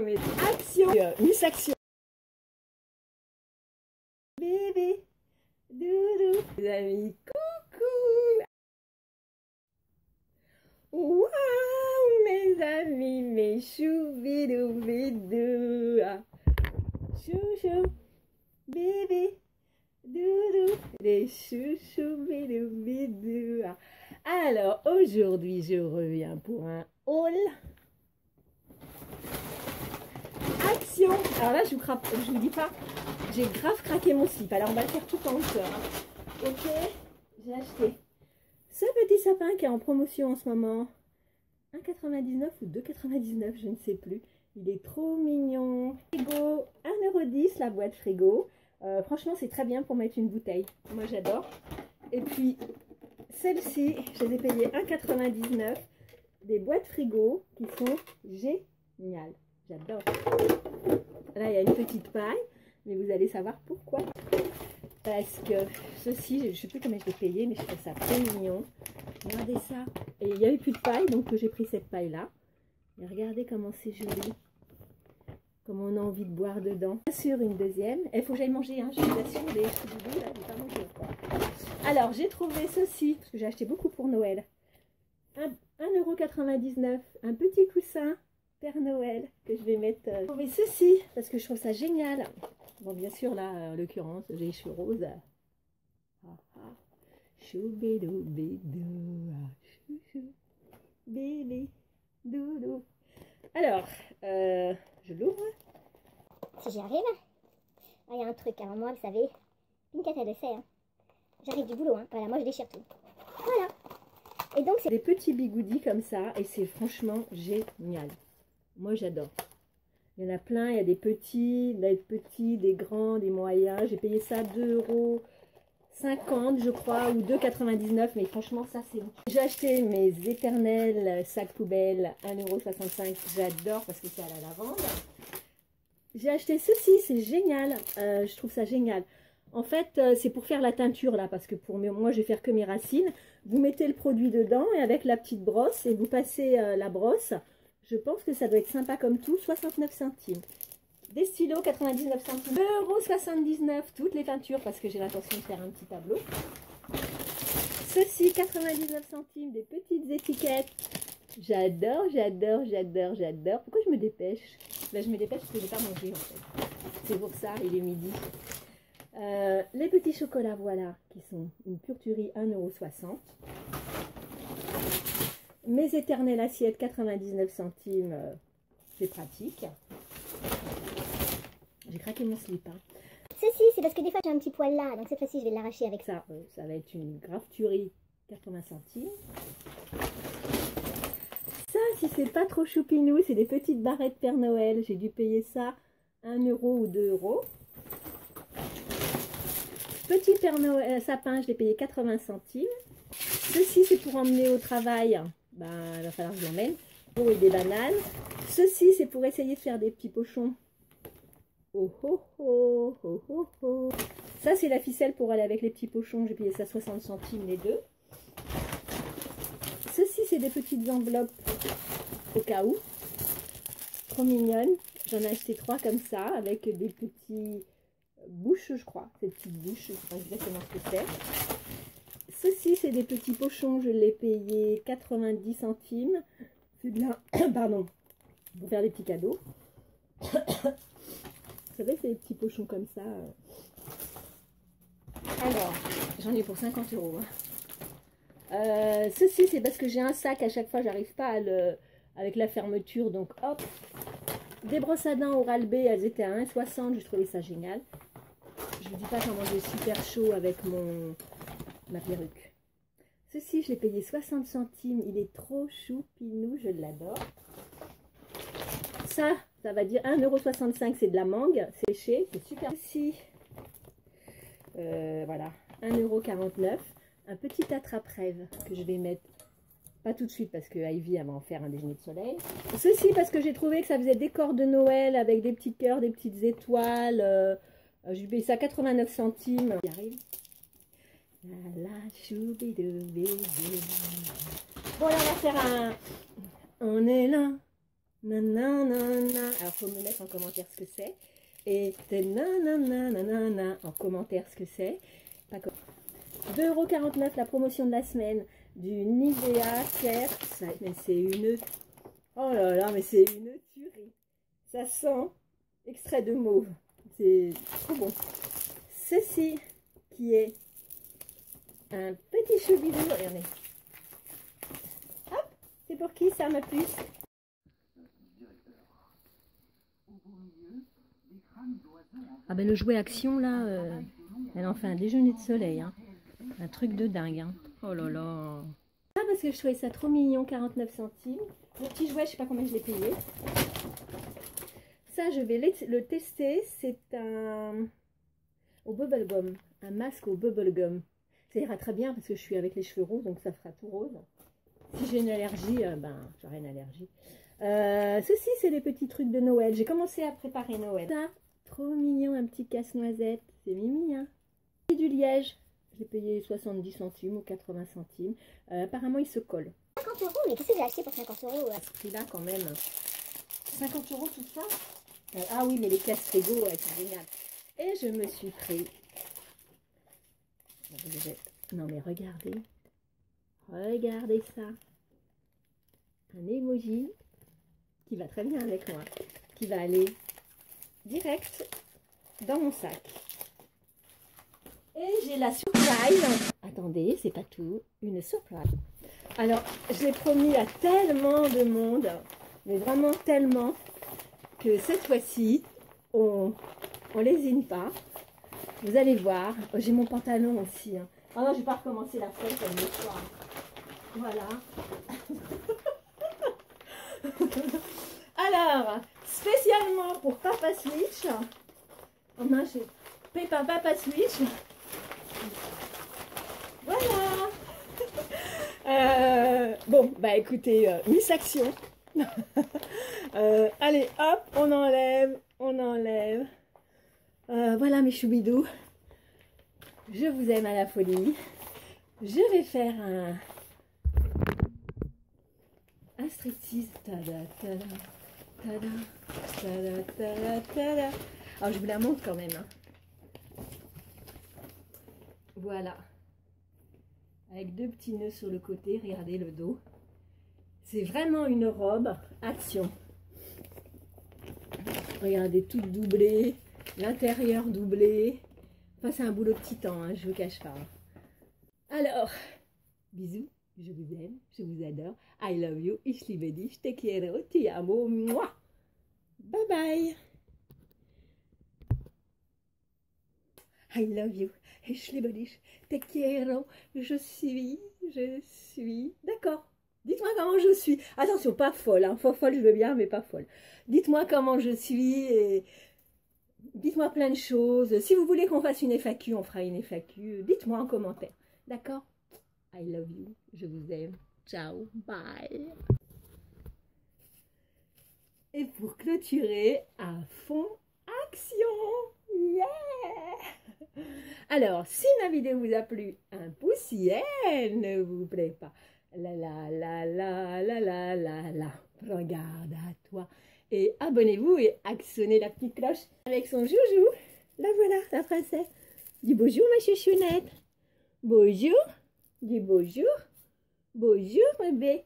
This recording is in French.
Action. Euh, Miss Action. Bébé. Doudou. Les amis, coucou. Waouh, mes amis, mes choubidou bidou ah. Chouchou Bébé. Doudou. Les chouchous bidou bidou ah. Alors, aujourd'hui, je reviens pour un haul Action Alors là, je vous, je vous dis pas, j'ai grave craqué mon slip. Alors, on va le faire tout en hauteur. Ok J'ai acheté ce petit sapin qui est en promotion en ce moment. 1,99 ou 2,99, je ne sais plus. Il est trop mignon. Frigo, 1,10€ la boîte frigo. Euh, franchement, c'est très bien pour mettre une bouteille. Moi, j'adore. Et puis, celle-ci, je les ai payées 1,99. Des boîtes frigo qui sont géniales. J'adore. Là, il y a une petite paille, mais vous allez savoir pourquoi. Parce que ceci, je ne sais plus comment je l'ai payé, mais je trouve ça très mignon. Regardez ça. Et il n'y avait plus de paille, donc j'ai pris cette paille-là. Et regardez comment c'est joli. Comme on a envie de boire dedans. Bien sûr, une deuxième. Il faut que j'aille manger, hein. Je suis choux là, pas mangé. Alors, j'ai trouvé ceci, parce que j'ai acheté beaucoup pour Noël. 1,99€, un petit coussin Père Noël que je vais mettre. Euh, trouvé ceci, parce que je trouve ça génial. Bon, bien sûr, là, en l'occurrence, j'ai les cheveux roses. Ah, ah. Choubidou, bidou, ah, bébé, doudou. Alors, euh, je l'ouvre. Si j'y arrive, il y a un truc. Alors moi, vous savez, une elle le fait. Hein. J'arrive du boulot. Hein. Voilà, moi je déchire tout. Voilà. Et donc c'est des petits bigoudis comme ça et c'est franchement génial. Moi j'adore. Il y en a plein, il y a des petits, des petits, des grands, des moyens. J'ai payé ça 2 euros. 50 je crois ou 2,99 mais franchement ça c'est bon. J'ai acheté mes éternels sacs poubelles 1,65€. J'adore parce que c'est à la lavande. J'ai acheté ceci, c'est génial. Euh, je trouve ça génial. En fait, euh, c'est pour faire la teinture là, parce que pour moi, je vais faire que mes racines. Vous mettez le produit dedans et avec la petite brosse, et vous passez euh, la brosse. Je pense que ça doit être sympa comme tout, 69 centimes. Des stylos, 99 centimes. 2,79€ toutes les teintures, parce que j'ai l'intention de faire un petit tableau. Ceci, 99 centimes, des petites étiquettes. J'adore, j'adore, j'adore, j'adore. Pourquoi je me dépêche? Ben, Je me dépêche parce que je n'ai pas mangé en fait. C'est pour ça, il est midi. Euh, les petits chocolats, voilà, qui sont une purturie 1,60€. Mes éternelles assiettes, 99 centimes, euh, c'est pratique. J'ai craqué mon slip. Hein. Ceci, c'est parce que des fois j'ai un petit poil là, donc cette fois-ci je vais l'arracher avec ça. Euh, ça va être une grave tuerie, 80 centimes. Ça, si c'est pas trop choupinou, c'est des petites barrettes Père Noël. J'ai dû payer ça 1 euro ou 2 euros. Petit Père Noël, euh, sapin, je l'ai payé 80 centimes. Ceci, c'est pour emmener au travail. Ben, il va falloir que je l'emmène. Oh, des bananes. Ceci, c'est pour essayer de faire des petits pochons. Oh, oh, oh, oh, oh, oh. Ça, c'est la ficelle pour aller avec les petits pochons. J'ai payé ça 60 centimes les deux. Ceci, c'est des petites enveloppes au cas où. Trop mignonnes. J'en ai acheté trois comme ça, avec des petits bouches, je crois. Cette petite bouche, je ne sais pas exactement ce que c'est. Ceci, c'est des petits pochons. Je l'ai payé 90 centimes. C'est bien, pardon, pour faire des petits cadeaux. Vous savez, c'est des petits pochons comme ça. Alors, j'en ai pour 50 euros. Hein. Euh, ceci, c'est parce que j'ai un sac. À chaque fois, j'arrive pas à le... Avec la fermeture, donc hop. Des brosses à dents Oral B, elles étaient à 1,60. Je trouvais ça génial. Je vous dis pas comment j'ai super chaud avec mon ma perruque. Ceci, je l'ai payé 60 centimes. Il est trop choupinou, je l'adore. Ça, ça va dire 1,65€. C'est de la mangue séchée. C'est super. Ici, euh, voilà, 1,49€. Un petit attrape-rêve que je vais mettre pas tout de suite parce que Ivy va en faire un déjeuner de soleil. Ceci parce que j'ai trouvé que ça faisait décor de Noël avec des petits cœurs, des petites étoiles. Euh, je lui ça 89 centimes. Arrive. La la Bon, là, on va faire un... On est là. nanana. Alors, faut me mettre en commentaire ce que c'est. Et nanana en commentaire ce que c'est. 2,49€ la promotion de la semaine du Nivea, certes, mais c'est une... Oh là là, mais c'est une tuerie. Ça sent extrait de mauve. C'est trop bon. Ceci qui est un petit choubidou, regardez. Hop, c'est pour qui ça, ma puce? Ah ben le jouet action là, euh, elle en fait un déjeuner de soleil. Hein. Un truc de dingue. Hein. Oh là là. Ah parce que je trouvais ça trop mignon, 49 centimes. Le petit jouet, je sais pas combien je l'ai payé. Ça, je vais le tester. C'est un au bubblegum. Un masque au bubblegum. Ça ira très bien parce que je suis avec les cheveux roses, donc ça fera tout rose. Si j'ai une allergie, euh, ben j'aurai une allergie. Euh, ceci, c'est les petits trucs de Noël. J'ai commencé à préparer Noël. Ça, trop mignon, un petit casse-noisette. C'est mimi, hein. Et du liège. J'ai payé 70 centimes ou 80 centimes. Euh, apparemment, il se colle. 50 euros, mais qu'est-ce que j'ai acheté pour 50 euros À ce prix-là, quand même. 50 euros tout ça? Ah oui, mais les casse frigo, elles sont géniales. Et je me suis pris. Non, mais regardez. Regardez ça. Un emoji qui va très bien avec moi. Qui va aller direct dans mon sac. Et j'ai la surprise. Attendez, c'est pas tout. Une surprise. Alors, je l'ai promis à tellement de monde, mais vraiment tellement, que cette fois-ci, on on lésine pas. Vous allez voir. Oh, j'ai mon pantalon aussi. Hein. Ah non, je vais pas recommencer la fête comme le soir. Voilà. Alors, spécialement pour Papa Switch. Oh non, j'ai Papa, Papa Switch. Voilà. Euh, bon, bah écoutez, euh, Miss Action. Euh, allez, hop, on enlève, on enlève. Voilà mes choubidous. Je vous aime à la folie. Je vais faire un, un striptease. Alors je vous la montre quand même. Hein. Voilà. Avec deux petits nœuds sur le côté, regardez le dos. C'est vraiment une robe action. Regardez, toute doublée, l'intérieur doublé. Enfin, c'est un boulot de titan, hein, je vous cache pas. Alors, bisous, je vous aime, je vous adore. I love you, ich liebe dich, te quiero, ti amo, moi. Bye bye. I love you. Ich liebe dich. Te quiero. Je suis. Je suis. D'accord. Dites-moi comment je suis. Attention, pas folle. Hein. Folle, je veux bien, mais pas folle. Dites-moi comment je suis et dites-moi plein de choses. Si vous voulez qu'on fasse une FAQ, on fera une FAQ. Dites-moi en commentaire. D'accord? I love you. Je vous aime. Ciao. Bye. Et pour clôturer, à fond, action Yeah Alors, si ma vidéo vous a plu, un pouce elle ne vous plaît pas. La la la la la la la. Regarde à toi. Et abonnez-vous et actionnez la petite cloche avec son joujou. La voilà, la princesse. Dis bonjour ma chouchounette. Bonjour. Dis bonjour. Bonjour bébé.